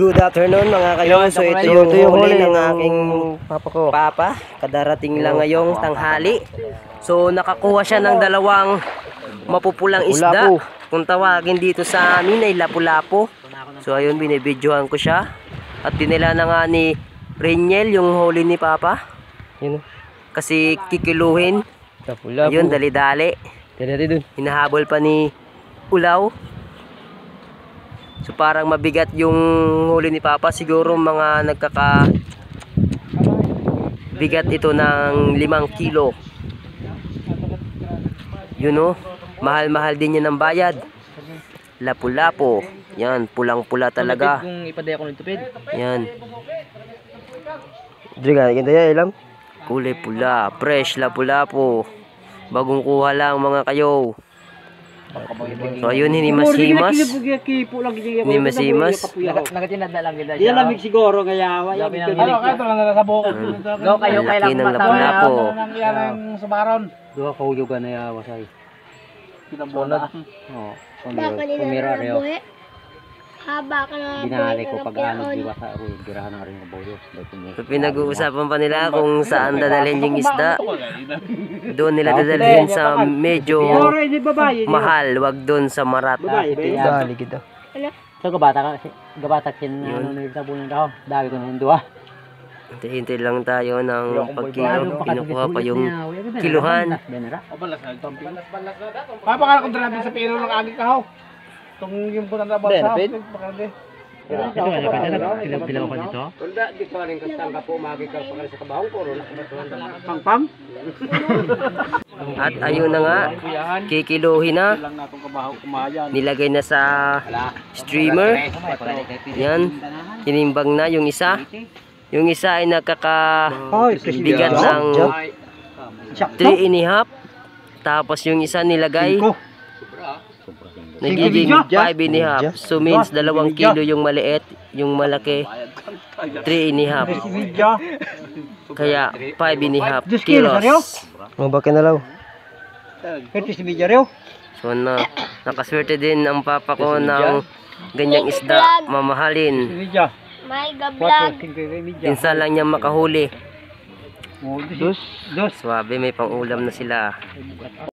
Good afternoon mga kayo. So ito yung huli ng ng aking papa ko. papa. Kadarating lang ngayong tanghali. So nakakuha siya ng dalawang mapupulang isda. Kung tawagin dito sa amin ay lapu-lapu. So ayun binibidyohan ko siya. At dinala na nga ni Reniel yung huli ni papa. Yun. Kasi kikiluhin. Lapu-lapu. Ayun dali-dali. Hinahabol pa ni Ulaw. So parang mabigat yung huli ni Papa. Siguro mga nagkaka bigat ito ng limang kilo. Yun o. Mahal-mahal din yan ng bayad. Lapu-lapo. Yan. Pulang-pula talaga. Kung ipadaya ko ng tupid. Yan. Dili ka, ganito yan, ilam. Kulay pula. Fresh lapu-lapo. Bagong kuha lang mga kayo. So ayun, hinimas-himas. Hinimas-himas. Nagatinada lang kita Yan lamig siguro kaya wa yan ito Ano ka ito lang sa buko. Go kayo Laki kailang ng matawa. lapu-lapo. Nang yan ang sumaron. Duha ka uyugan na yawa say. Pinambola. Oh, Baka nila Haba ka na Binali ko pag ano di ba sa uy, girahan na rin ng boyo. Pinag-uusapan pa nila kung saan dadalhin yung isda. Doon nila dadalhin sa medyo mahal, wag doon sa marat. Dali kita. So gabata ka gabata kin ano ni tabunan daw. Dami ko na yung duha. Hintay lang tayo ng pagkilo. Kinukuha pa yung kiluhan. Benera. Papakala kong drabin sa pino ng agi kahaw. Itong yung punan na balsa. Benefit? Ito ano ka dyan? Pilaw ka dito? Pang-pang? At ayun na nga, kikiluhin na. Nilagay na sa streamer. Yan, tinimbang na yung isa. Yung isa ay nakaka bigat ng 3 and a half. Tapos yung isa nilagay nagiging 5 and a half. So means dalawang kilo yung maliit, yung malaki 3 and a half. Kaya 5 and a half kilos. Mabakin na law. So na nakaswerte din ang papa ko ng ganyang isda mamahalin. Pinsan lang niya makahuli. Dos. Dos. Swabe may pang ulam na sila.